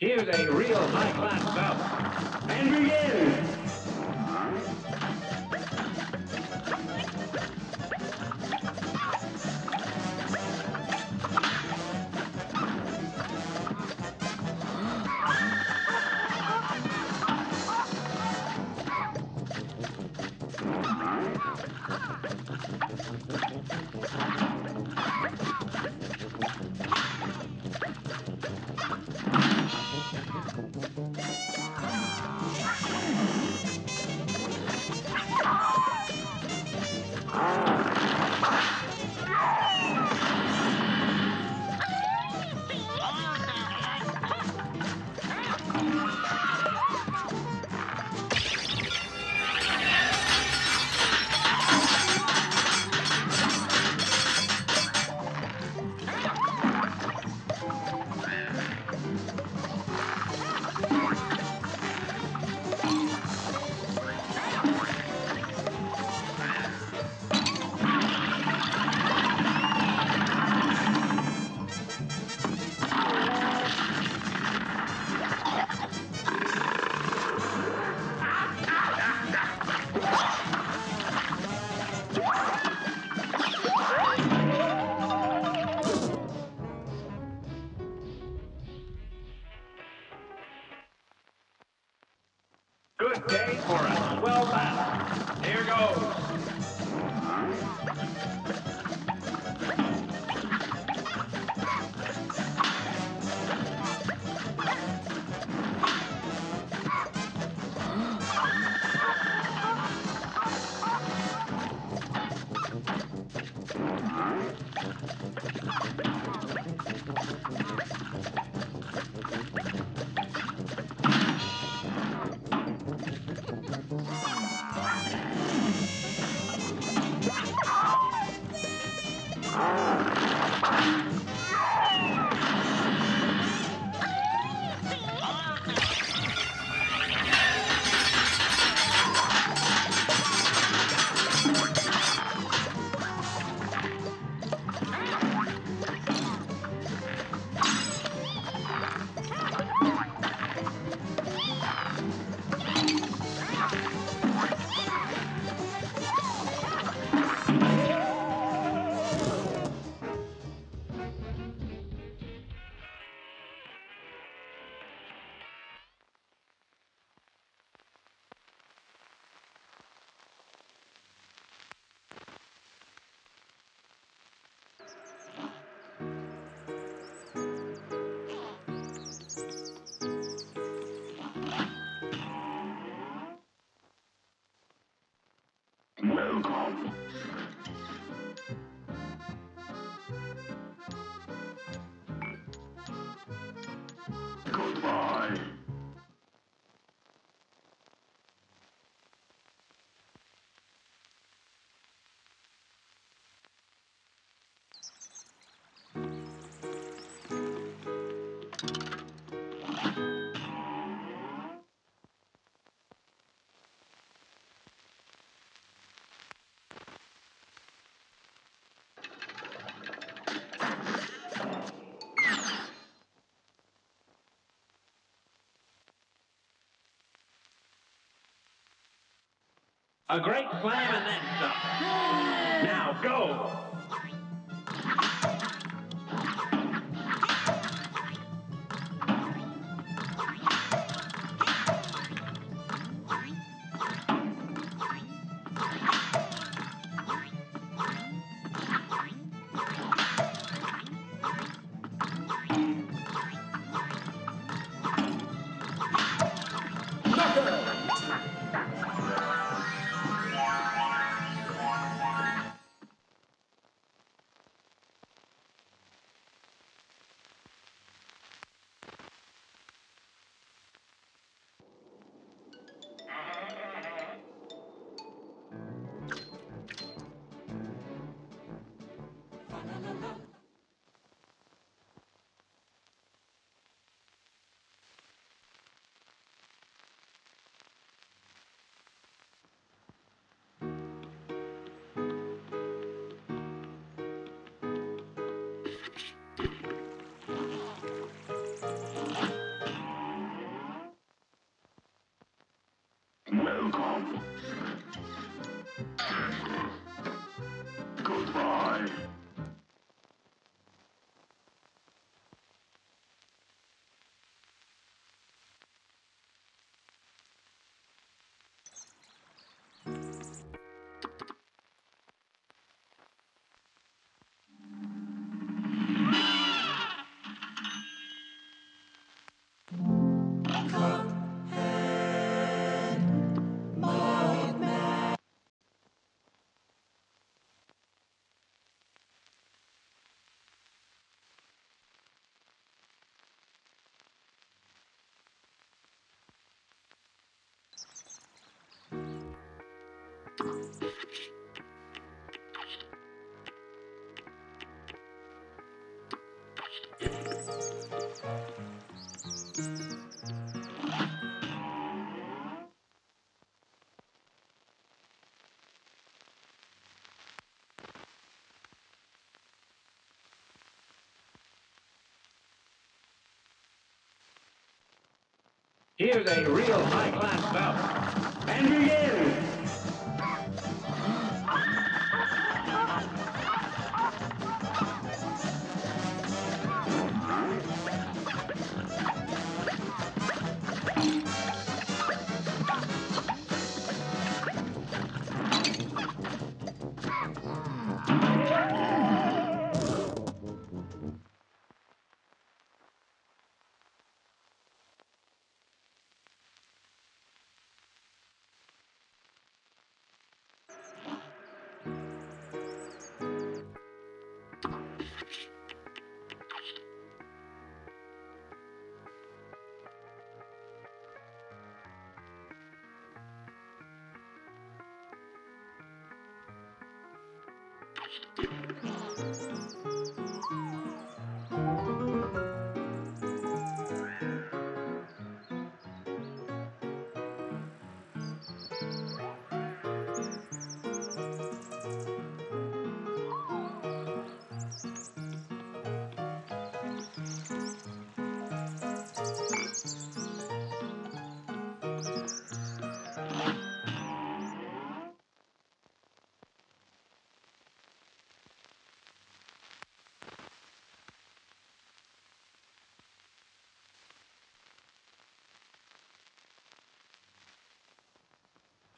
Here's a real high-class bout. And begin! For a swell battle. Here goes. Welcome. A great slam and then some. Now go! Welcome. Here's a real high-class bout. And begin!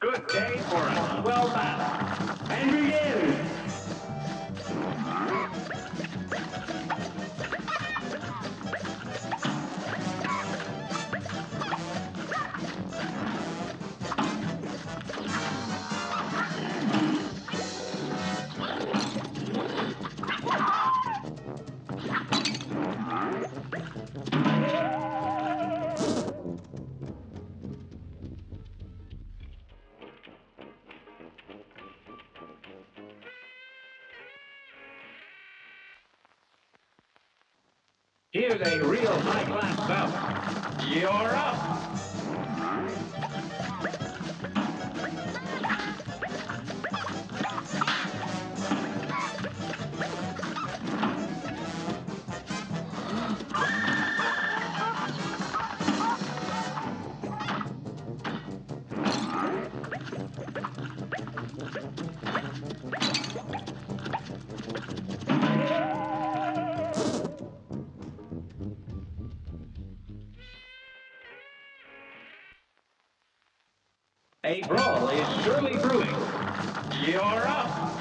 Good day for a swell battle. And begin! Here's a real high-class bout. You're up! A brawl is surely brewing. You're up.